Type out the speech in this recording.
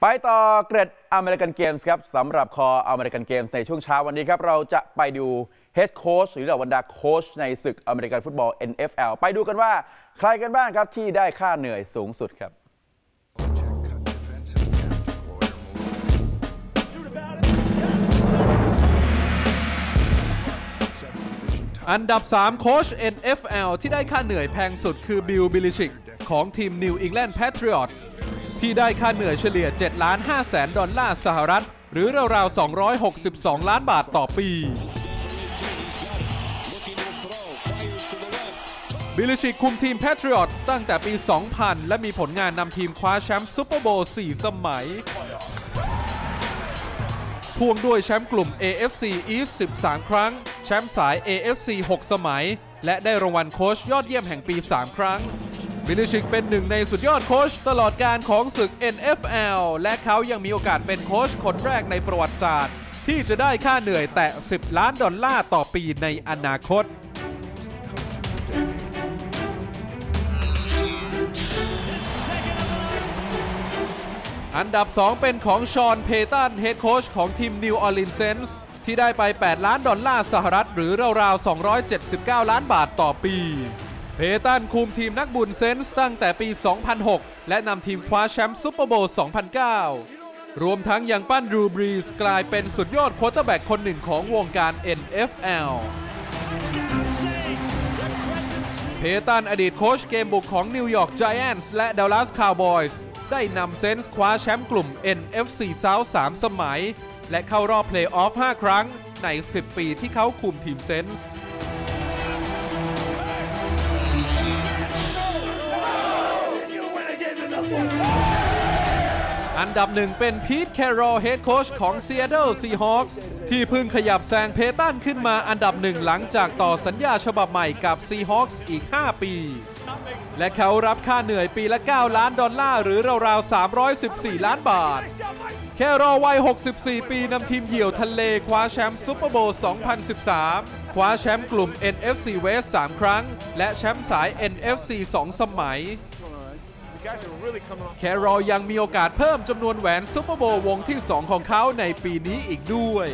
ไปต่อเกร็ดอเมริกันเกมส์ครับสำหรับคออเมริกันเกมส์ในช่วงเช้าวันนี้ครับ เราจะไปดูเฮดโค้ชหรือเหล่าบรรดาโค้ชในศึกอเมริกันฟุตบอล NFL ไปดูกันว่าใครกันบ้างครับที่ได้ค่าเหนื่อยสูงสุดครับอันดับ 3 โค้ช NFL ที่ได้ค่าเหนื่อยแพงสุดคือ Bill Belichick ของทีม New England Patriots ที่ได้ค่าเหนื่อยเฉลี่ย 7 ล้าน5แสนดอลลาร์สหรัฐ หรือราวๆ 262 ล้านบาทต่อปี Belichick คุมทีม Patriots ตั้งแต่ปี 2000 และมีผลงานนำทีมคว้าแชมป์ซูเปอร์โบว์4สมัยพ่วงด้วยแชมป์กลุ่ม AFC East 13 ครั้ง แชมป์สาย AFC 6 สมัย และได้รางวัลโค้ชยอดเยี่ยมแห่งปี 3 ครั้ง Belichick เป็นหนึ่งในสุดยอดโค้ชตลอดกาลของศึก NFL และเขายังมีโอกาสเป็นโค้ชคนแรกในประวัติศาสตร์ ที่จะได้ค่าเหนื่อยแตะ 10 ล้านดอลลาร์ต่อปีในอนาคต อันดับ 2 เป็นของ Sean Payton เฮดโค้ชของทีม New Orleans Saintsที่ได้ไป 8 ล้านดอลลาร์สหรัฐหรือราวๆ 279 ล้านบาทต่อปี Payton คุมทีมนักบุญ Saints ตั้งแต่ปี 2006 และนำทีมคว้าแชมป์ซูเปอร์โบว์2009 รวมทั้งยังปั้น Drew Brees กลายเป็นสุดยอดควอเตอร์แบ็กคนหนึ่งของวงการ NFL Payton อดีตโค้ชเกมบุกของนิวยอร์ก Giants และ Dallas Cowboys ได้นำ Saints คว้าแชมป์กลุ่ม NFC South 3 สมัย และเข้ารอบเพลย์ออฟ 5 ครั้งใน 10 ปีที่เขาคุมทีม Saints อันดับหนึ่งเป็นพีทแคโรเฮดโค้ชของ Seattle Seahawks ที่เพิ่งขยับแซงเพตันขึ้นมาอันดับหนึ่งหลังจากต่อสัญญาฉบับใหม่กับ Seahawks อีก 5 ปี และเขารับค่าเหนื่อยปีละ 9 ล้านดอลลาร์หรือราวๆ 314 ล้านบาท แค่รอวัย 64 ปีนำทีมเหี่ยวทะเลคว้าแชมป์ซูเปอร์โบวล์2013 คว้าแชมป์กลุ่ม NFC West 3 ครั้ง และแชมป์สาย NFC 2 สมัย แคร์โรลล์ยังมีโอกาสเพิ่มจำนวนแหวนซูเปอร์โบวล์วงที่ 2 ของเขาในปีนี้อีกด้วย